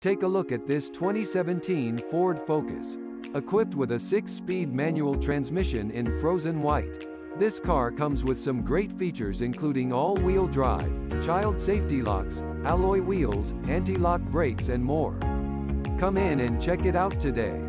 Take a look at this 2017 Ford Focus. Equipped with a 6-speed manual transmission in frozen white. This car comes with some great features including all-wheel drive, child safety locks, alloy wheels, anti-lock brakes and more. Come in and check it out today.